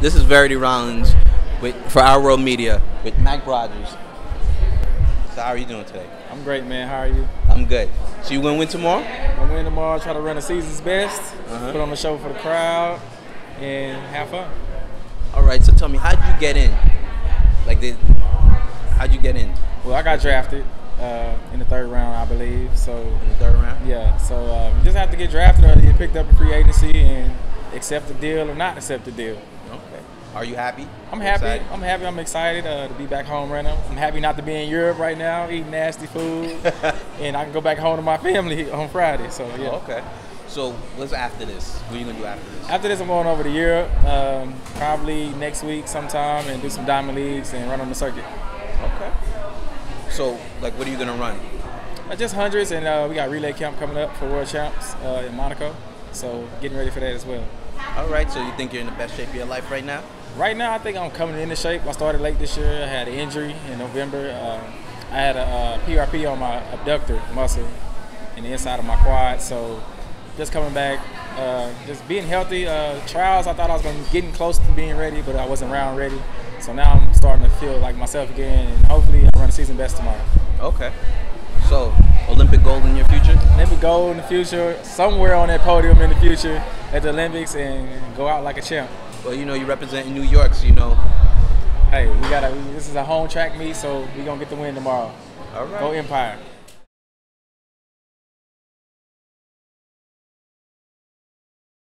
This is Verity Rollins with for Our World Media with Mac Rodgers. So how are you doing today? I'm great, man. How are you? I'm good. So you gonna win tomorrow? I'm win tomorrow. Try to run the season's best. Uh-huh. Put on the show for the crowd and have fun. All right. So tell me, how'd you get in? Like, did how'd you get in Well, I got drafted uh, in the third round, I believe. So in the third round? yeah. So um, you just have to get drafted or get picked up in free agency and accept the deal or not accept the deal. Okay. Are you happy? I'm happy. Excited? I'm happy. I'm excited uh, to be back home right now. I'm happy not to be in Europe right now eating nasty food, and I can go back home to my family on Friday. So yeah. Oh, okay. So what's after this? What are you gonna do after this? After this, I'm going over to Europe, um, probably next week sometime, and do some diamond leagues and run on the circuit. Okay. So like, what are you gonna run? Uh, just hundreds, and uh, we got relay camp coming up for world champs uh, in Monaco. So getting ready for that as well. All right. So you think you're in the best shape of your life right now? Right now, I think I'm coming into shape. I started late this year. I had an injury in November. Uh, I had a, uh PRP on my abductor muscle in the inside of my quad. So just coming back, uh, just being healthy. Uh, trials, I thought I was going to be getting close to being ready, but I wasn't round ready. So now I'm starting to feel like myself again, and hopefully I run the season best tomorrow. Okay. So Olympic gold in your future? Olympic gold in the future, somewhere on that podium in the future at the Olympics, and go out like a champ. Well, you know you represent New York, so you know. Hey, we gotta. This is a home track meet, so we gonna get the win tomorrow. All right. Go Empire.